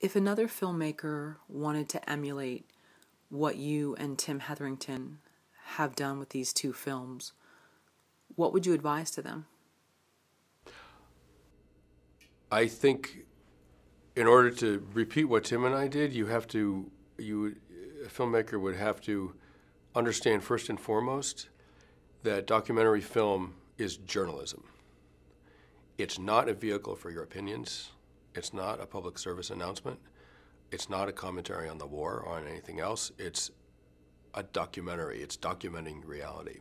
If another filmmaker wanted to emulate what you and Tim Hetherington have done with these two films, what would you advise to them? I think in order to repeat what Tim and I did, you have to, you, a filmmaker would have to understand first and foremost that documentary film is journalism. It's not a vehicle for your opinions. It's not a public service announcement. It's not a commentary on the war or on anything else. It's a documentary. It's documenting reality.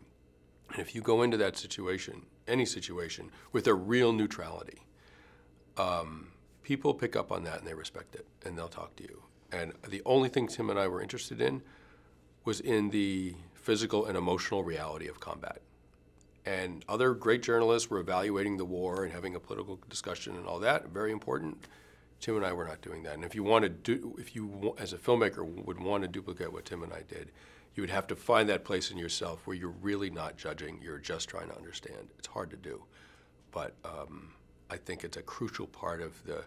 And if you go into that situation, any situation, with a real neutrality, um, people pick up on that and they respect it and they'll talk to you. And the only thing Tim and I were interested in was in the physical and emotional reality of combat. And other great journalists were evaluating the war and having a political discussion and all that, very important. Tim and I were not doing that. And if you want to do, if you, as a filmmaker, would want to duplicate what Tim and I did, you would have to find that place in yourself where you're really not judging, you're just trying to understand. It's hard to do. But um, I think it's a crucial part of the,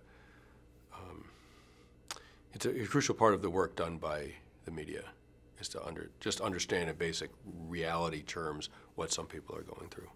um, it's a, a crucial part of the work done by the media is to under, just understand in basic reality terms what some people are going through.